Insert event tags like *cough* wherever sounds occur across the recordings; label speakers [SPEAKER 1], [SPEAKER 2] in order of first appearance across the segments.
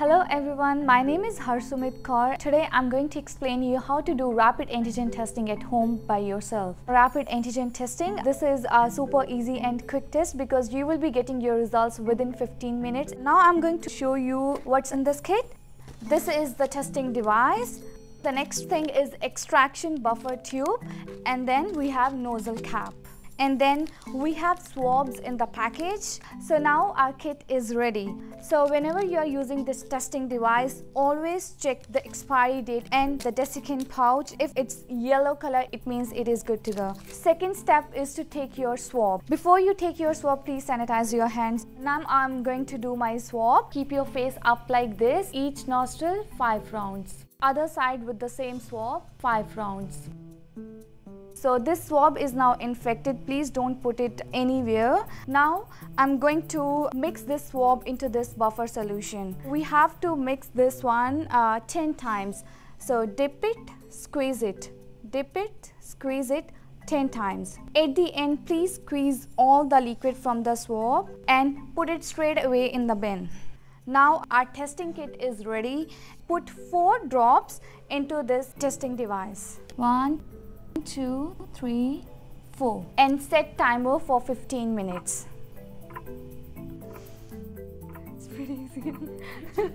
[SPEAKER 1] Hello everyone, my name is Harsumeet Kaur. Today I'm going to explain you how to do rapid antigen testing at home by yourself. Rapid antigen testing, this is a super easy and quick test because you will be getting your results within 15 minutes. Now I'm going to show you what's in this kit. This is the testing device. The next thing is extraction buffer tube and then we have nozzle cap and then we have swabs in the package. So now our kit is ready. So whenever you are using this testing device always check the expiry date and the desiccant pouch. If it's yellow color it means it is good to go. Second step is to take your swab. Before you take your swab please sanitize your hands. Now i'm going to do my swab. Keep your face up like this. Each nostril five rounds. Other side with the same swab five rounds so this swab is now infected. Please don't put it anywhere. Now I'm going to mix this swab into this buffer solution. We have to mix this one uh, 10 times. So dip it, squeeze it, dip it, squeeze it 10 times. At the end, please squeeze all the liquid from the swab and put it straight away in the bin. Now our testing kit is ready. Put four drops into this testing device. One, two, three, four. And set timer for 15 minutes. It's pretty easy. *laughs*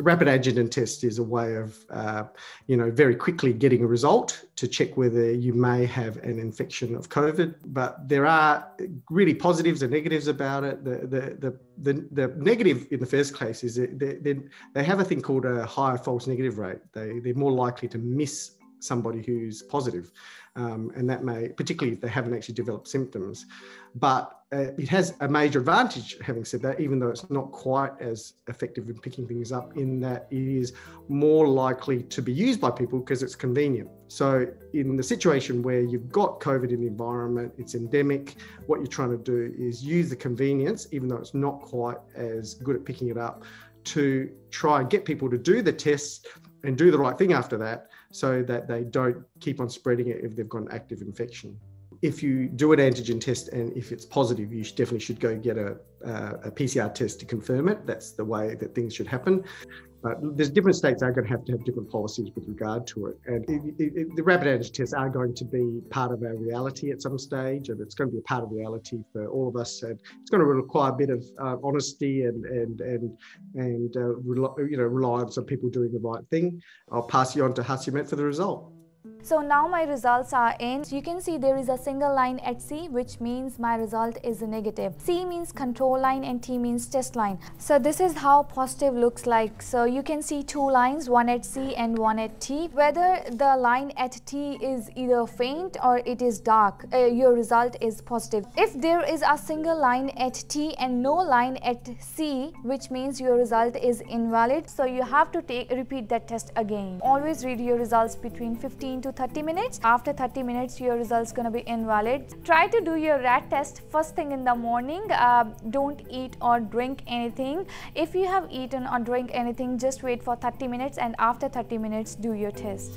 [SPEAKER 2] rapid antigen test is a way of, uh, you know, very quickly getting a result to check whether you may have an infection of COVID. But there are really positives and negatives about it. The the the the, the negative in the first case is that they, they, they have a thing called a higher false negative rate. They they're more likely to miss somebody who's positive. Um, and that may, particularly if they haven't actually developed symptoms. But uh, it has a major advantage, having said that, even though it's not quite as effective in picking things up, in that it is more likely to be used by people because it's convenient. So, in the situation where you've got COVID in the environment, it's endemic, what you're trying to do is use the convenience, even though it's not quite as good at picking it up, to try and get people to do the tests and do the right thing after that so that they don't keep on spreading it if they've got an active infection. If you do an antigen test and if it's positive, you definitely should go get a, a PCR test to confirm it. That's the way that things should happen. But there's different states are going to have to have different policies with regard to it. And it, it, it, the rapid antigen tests are going to be part of our reality at some stage, and it's going to be a part of reality for all of us. And it's going to require a bit of uh, honesty and and and and uh, you know reliance on people doing the right thing. I'll pass you on to Harsumeet for the result.
[SPEAKER 1] So now my results are in. You can see there is a single line at C which means my result is negative. C means control line and T means test line. So this is how positive looks like. So you can see two lines, one at C and one at T. Whether the line at T is either faint or it is dark, uh, your result is positive. If there is a single line at T and no line at C, which means your result is invalid. So you have to take repeat that test again. Always read your results between 15 to 30 minutes. After 30 minutes, your results gonna be invalid. Try to do your RAT test first thing in the morning. Uh, don't eat or drink anything. If you have eaten or drink anything, just wait for 30 minutes and after 30 minutes, do your test.